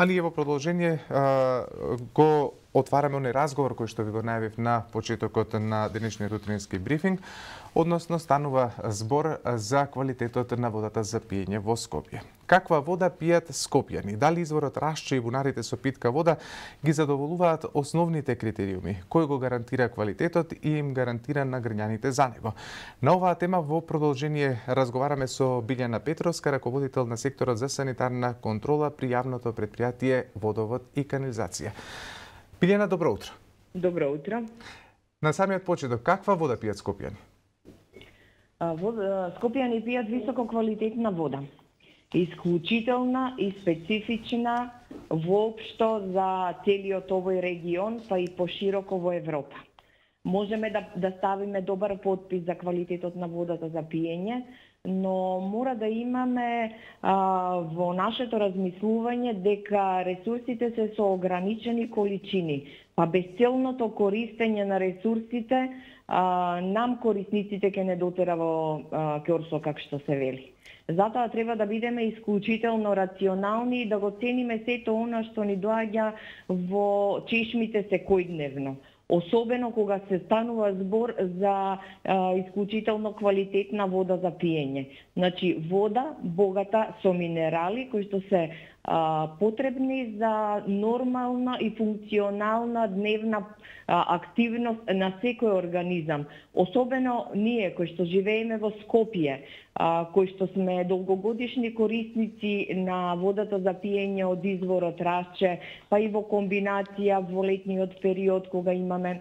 А ние во продолжение го отвараме оној разговор кој што ви го најавив на почетокот на денешниот утрински брифинг, односно станува збор за квалитетот на водата за пиење во Скопје. Каква вода пијат скопјани? Дали изворот Рашче и бунарите со питка вода ги задоволуваат основните критериуми? Кој го гарантира квалитетот и им гарантира на грњаните за него? На оваа тема во продолжение разговараме со Билјана Петровска, раководител на секторот за санитарна контрола при јавното предпријатие Водовод и канализација. Билјана, добро утро. Добро утро. На самиот почеток, каква вода пијат скопјани? Скопјани пијат високо квалитетна вода. Исклучителна и специфична воопшто за целиот овој регион, па и пошироко во Европа. Можеме да, да ставиме добар подпис за квалитетот на водата за пиење, но мора да имаме а, во нашето размислување дека ресурсите се со ограничени количини, па безцелното користење на ресурсите а, нам корисниците ќе не дотера во кјорсо как што се вели. Затоа треба да бидеме исклучително рационални и да го цениме сето она што ни доаѓа во чешмите секојдневно особено кога се станува збор за а, исклучително квалитетна вода за пиење. Значи, вода богата со минерали кои што се потребни за нормална и функционална дневна а, активност на секој организам. Особено ние кои што живееме во Скопје, а, кои што сме долгогодишни корисници на водата за пиење од изворот Расче, па и во комбинација во летниот период кога имаме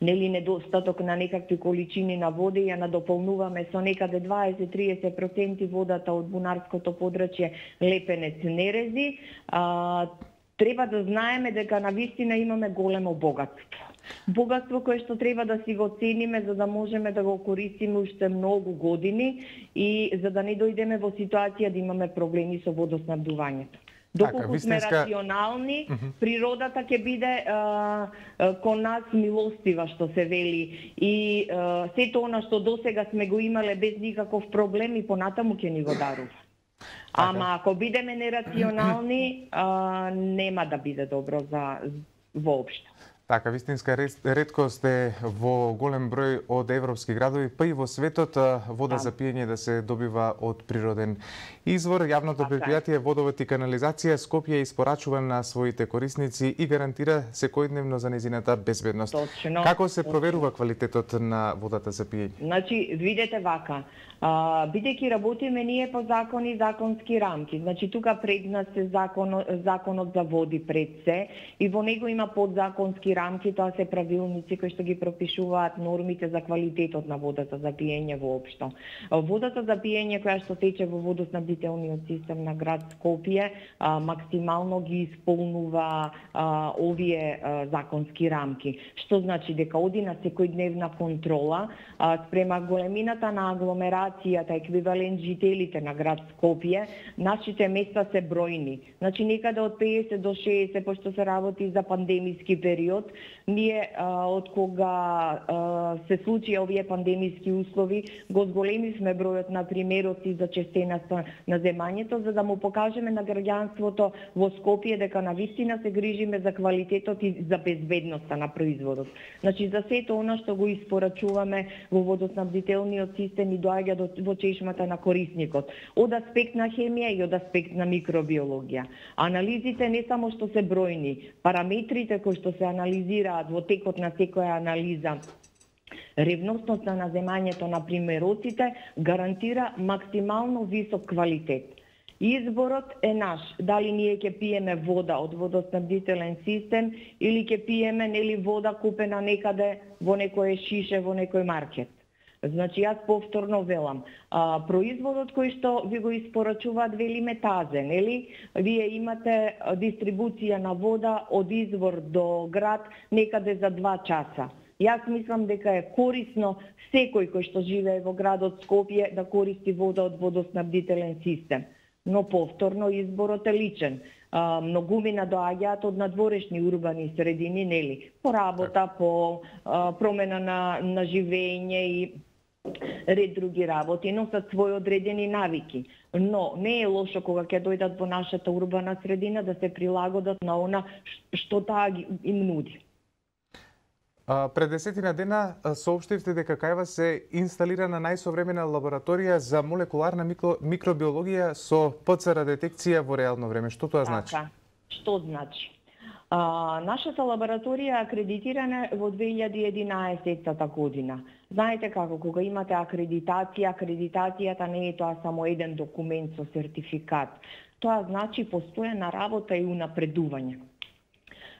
нели недостаток на некакви количини на вода и ја надополнуваме со некаде 20-30% водата од бунарското подрачје Лепенец Нерези, а, треба да знаеме дека на вистина имаме големо богатство. Богатство кое што треба да си го цениме за да можеме да го користиме уште многу години и за да не дојдеме во ситуација да имаме проблеми со водоснабдувањето. Доколку така, сме рационални, uh -huh. природата ќе биде а, а, кон нас милостива, што се вели. И а, сето она што досега сме го имале без никаков проблем и понатаму ќе ни го дарува. Така. Ама ако бидеме нерационални, а, нема да биде добро за воопшто. Така, вистинска редкост е во голем број од европски градови, па и во светот вода да. за пиење да се добива од природен извор. Јавното така предпријатие Водовод и канализација Скопје испорачува на своите корисници и гарантира секојдневно за незината безбедност. Точно. Како се проверува квалитетот на водата за пиење? Значи, видете вака, А, бидејќи работиме ние по закони и законски рамки, значи тука пред нас е закон, законот за води пред се и во него има подзаконски рамки, тоа се правилници кои што ги пропишуваат нормите за квалитетот на водата за пиење воопшто. Водата за пиење која што тече во водоснабдителниот систем на град Скопје а, максимално ги исполнува а, овие а, законски рамки, што значи дека оди на секојдневна контрола а, спрема големината на агломерацијата, еквивалент жителите на град Скопје, нашите места се бројни. Значи некаде од 50 до 60, пошто се работи за пандемиски период, ние а, од кога а, се случи овие пандемиски услови, го зголемивме бројот на примероци за честеноста на земањето, за да му покажеме на граѓанството во Скопје дека на вистина се грижиме за квалитетот и за безбедноста на производот. Значи за сето она што го испорачуваме во водоснабдителниот систем и доаѓа до, во чешмата на корисникот, од аспект на хемија и од аспект на микробиологија. Анализите не само што се бројни, параметрите кои што се анализираат во текот на секоја анализа, ревностноста на земањето на примероците гарантира максимално висок квалитет. Изборот е наш, дали ние ќе пиеме вода од водоснабдителен систем или ќе пиеме нели вода купена некаде во некој шише во некој маркет. Значи, јас повторно велам, а, производот кој што ви го испорачуваат велиме тазе, нели? Вие имате дистрибуција на вода од извор до град некаде за два часа. Јас мислам дека е корисно секој кој што живее во градот Скопје да користи вода од водоснабдителен систем. Но повторно изборот е личен. А, многумина доаѓаат од надворешни урбани средини, нели? По работа, по а, промена на, на живење и ред други работи, носат своји одредени навики. но не е лошо кога ќе дојдат во нашата урбана средина да се прилагодат на она што таа им нуди. А, пред десетина дена соопштивте дека кај вас се инсталирана најсовремена лабораторија за молекуларна микро, микробиологија со ПЦР детекција во реално време. Што тоа значи? Така. Што значи? А, нашата лабораторија е акредитирана во 2011 година. Знаете како, кога имате акредитација, акредитацијата не е тоа само еден документ со сертификат. Тоа значи постојана работа и унапредување.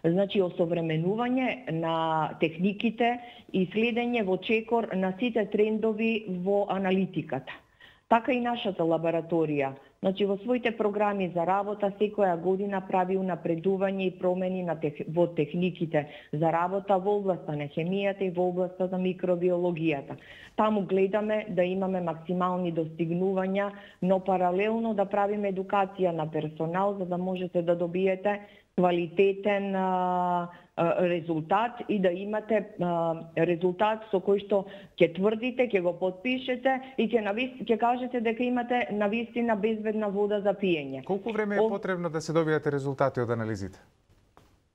Значи, осовременување на техниките и следење во чекор на сите трендови во аналитиката. Така и нашата лабораторија. Значи, во своите програми за работа секоја година прави унапредување и промени на тех, во техниките за работа во областа на хемијата и во областа за микробиологијата. Таму гледаме да имаме максимални достигнувања, но паралелно да правиме едукација на персонал за да можете да добиете квалитетен а, а, резултат и да имате а, резултат со кој што ќе тврдите, ќе го подпишете и ќе ќе кажете дека имате навистина безбедна вода за пиење. Колку време е потребно да се добиете резултати од анализите?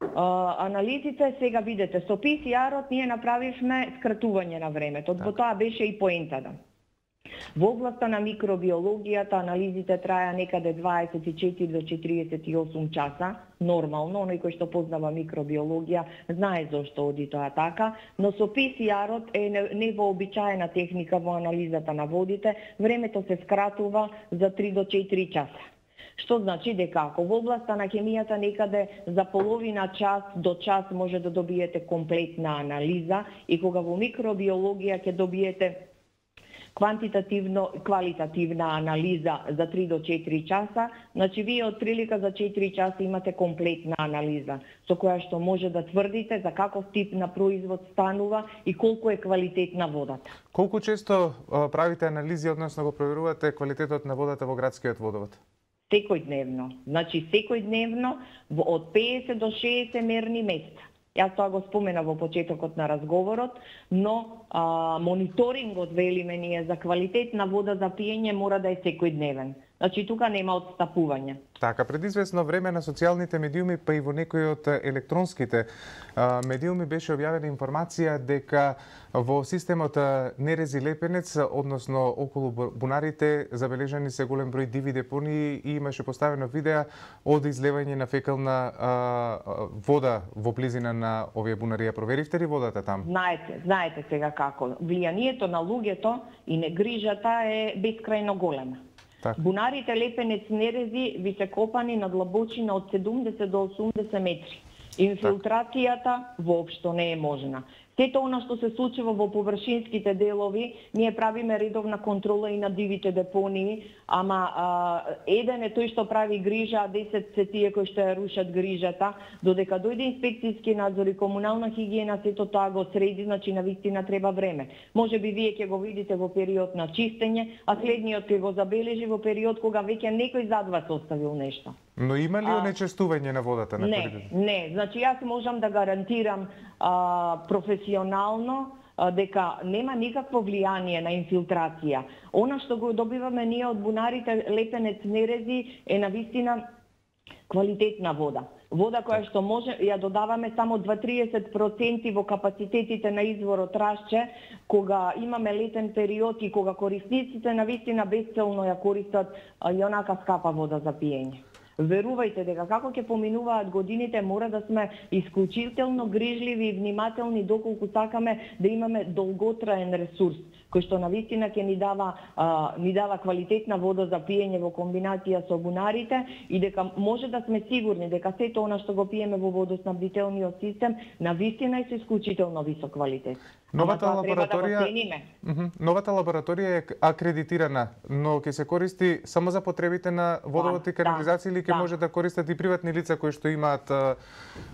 Uh, анализите сега видете со PCR-от ние направивме скратување на времето. Во тоа беше и поентата. Во областа на микробиологијата анализите траја некаде 24 до 48 часа, нормално, оној кој што познава микробиологија знае зошто оди тоа така, но со PCR-от е невообичаена техника во анализата на водите, времето се скратува за 3 до 4 часа. Што значи дека ако во областа на хемијата некаде за половина час до час може да добиете комплетна анализа и кога во микробиологија ќе добиете квантитативно квалитативна анализа за 3 до 4 часа, значи вие од прилика за 4 часа имате комплетна анализа со која што може да тврдите за каков тип на производ станува и колку е квалитетна водата. Колку често правите анализи, односно го проверувате квалитетот на водата во градскиот водовод? Секојдневно. Значи секојдневно од 50 до 60 мерни места. Јас тоа го спомена во почетокот на разговорот, но а, мониторингот, велиме ние, за квалитет на вода за пиење мора да е секојдневен. Значи, тука нема отстапување. Така, пред известно време на социјалните медиуми, па и во некои од електронските медиуми беше објавена информација дека во системот Нерези Лепенец, односно околу бунарите, забележани се голем број диви депонии и имаше поставено видео од излевање на фекална вода во близина на овие бунари. Ја проверивте ли водата там? Знаете, знаете сега како. Влијанието на луѓето и негрижата е бескрајно голема. Так. Бунарите лепенец нерези ви се копани на длабочина од 70 до 80 метри. Инфилтрацијата воопшто не е можна. Сето она што се случува во површинските делови, ние правиме редовна контрола и на дивите депонии, ама а, еден е тој што прави грижа, а 10 се тие кои што ја рушат грижата, додека дојде инспекцијски надзор и комунална хигиена, сето тоа го среди, значи на вистина треба време. Може би вие ќе го видите во период на чистење, а следниот ќе го забележи во период кога веќе некој зад вас оставил нешто. Но има ли онечестување на водата на Не, не. Значи јас можам да гарантирам а, професионално а, дека нема никакво влијание на инфилтрација. Она што го добиваме ние од бунарите лепенец нерези е на вистина квалитетна вода. Вода која што може ја додаваме само 2-30% во капацитетите на изворот Рашче, кога имаме летен период и кога корисниците на вистина безцелно ја користат и онака скапа вода за пиење. Верувајте дека како ќе поминуваат годините, мора да сме исклучително грижливи и внимателни доколку сакаме да имаме долготраен ресурс кој што на вистина ќе ни дава а, ни дава квалитетна вода за пиење во комбинација со бунарите и дека може да сме сигурни дека сето она што го пиеме во водоснабдителниот систем на вистина е со исклучително висок квалитет. Новата лабораторија да Новата лабораторија е акредитирана, но ќе се користи само за потребите на водовод и да, канализација да, или ќе да. може да користат и приватни лица кои што имаат а,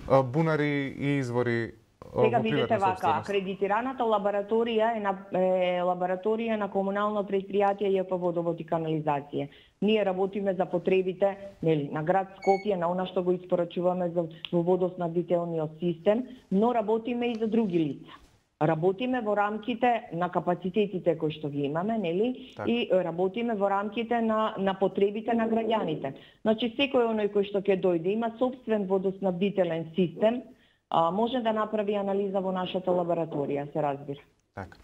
а, бунари и извори Сега видите вака, акредитираната лабораторија е, на, е лабораторија на комунално предпријатие ЈП водовод и канализација. Ние работиме за потребите нели, на град Скопје, на она што го испорачуваме за, во водоснабдителниот систем, но работиме и за други лица. Работиме во рамките на капацитетите кои што ги имаме, нели? Така. И работиме во рамките на на потребите на граѓаните. Значи секој оној кој што ќе дојде има собствен водоснабдителен систем, а, може да направи анализа во нашата лабораторија, се разбира. Така.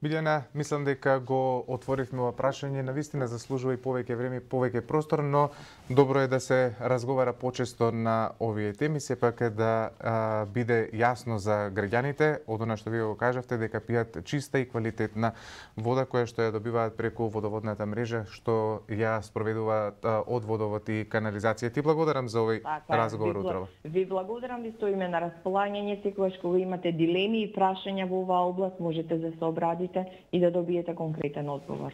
Билјана, мислам дека го отворивме ова прашање, на вистина заслужува и повеќе време, повеќе простор, но добро е да се разговара почесто на овие теми, сепак е да а, биде јасно за граѓаните, од она што вие го кажавте, дека пијат чиста и квалитетна вода која што ја добиваат преку водоводната мрежа, што ја спроведуваат од водовод и канализација. Ти благодарам за овој Така, разговор ви, утрово. Ви благодарам, ви стоиме на располагање секогаш кога имате дилеми и прашања во оваа област, можете да се обрадите и да добиете конкретен одговор.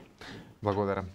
Благодарам.